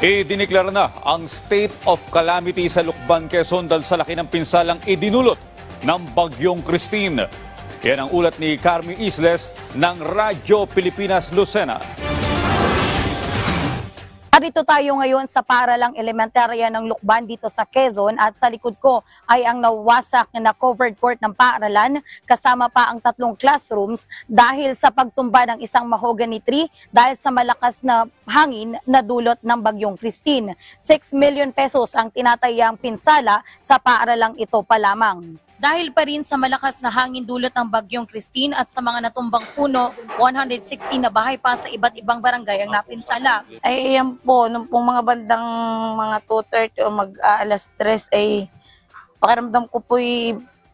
Idiniklara na ang state of calamity sa Lukban, Quezon dahil sa laki ng pinsalang idinulot ng Bagyong Christine. Yan ang ulat ni Carmi Isles ng Radyo Pilipinas Lucena. Narito tayo ngayon sa paralang elementarya ng Lukban dito sa Quezon at sa likod ko ay ang nawasak na covered court ng paaralan kasama pa ang tatlong classrooms dahil sa pagtumba ng isang mahogany tree dahil sa malakas na hangin na dulot ng bagyong Christine. 6 million pesos ang tinatayang pinsala sa paaralang ito pa lamang. Dahil pa rin sa malakas na hangin dulot ng bagyong Christine at sa mga natumbang puno, 160 na bahay pa sa iba't ibang barangay ang napinsala. Ay, ayan po, nung pong mga bandang mga 2.30 o mag ah, alas 3 ay pakiramdam ko po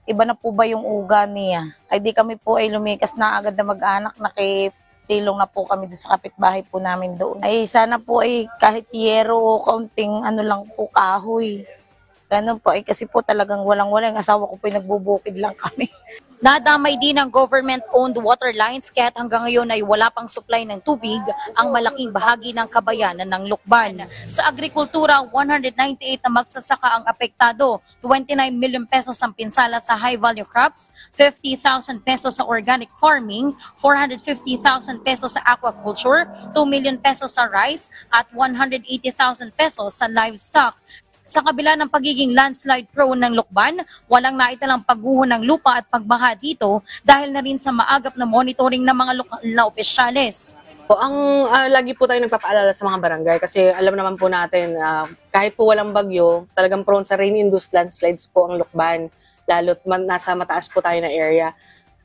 iba na po ba yung uga niya. Ay di kami po ay lumikas na agad na mag-anak na kay silong na po kami doon sa kapitbahay po namin doon. Ay sana po ay kahit yero o kaunting ano lang po kahoy. Ganun po ay kasi po talagang walang-wala yung asawa ko po ay nagbubukid lang kami. Nadamay din ng government-owned water lines kaya't hanggang ngayon ay wala pang supply ng tubig ang malaking bahagi ng kabayanan ng Lukban. Sa agrikultura, 198 na magsasaka ang apektado, 29 million pesos ang pinsala sa high-value crops, 50,000 pesos sa organic farming, 450,000 pesos sa aquaculture, 2 million pesos sa rice, at 180,000 pesos sa livestock. Sa kabila ng pagiging landslide prone ng Lukban, walang naitalang pagguho ng lupa at pagbaha dito dahil na rin sa maagap na monitoring ng mga lokal na opisyales. Po, ang ah, lagi po tayo nagpapaalala sa mga barangay kasi alam naman po natin ah, kahit po walang bagyo, talagang prone sa rain-induced landslides po ang Lukban, lalo't man, nasa mataas po tayo na area.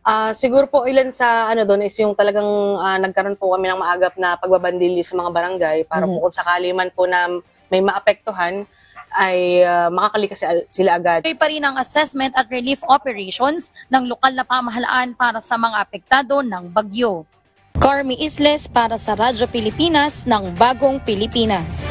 Ah, siguro po ilan sa ano doon is yung talagang ah, nagkaroon po kami ng maagap na pagbabandili sa mga barangay para po kung sakali man po na may maapektuhan ay ah, makakalikas si- sila agad. Tuloy pa rin ang assessment at relief operations ng lokal na pamahalaan para sa mga apektado ng bagyo. Carmi Isles para sa Radyo Pilipinas ng Bagong Pilipinas.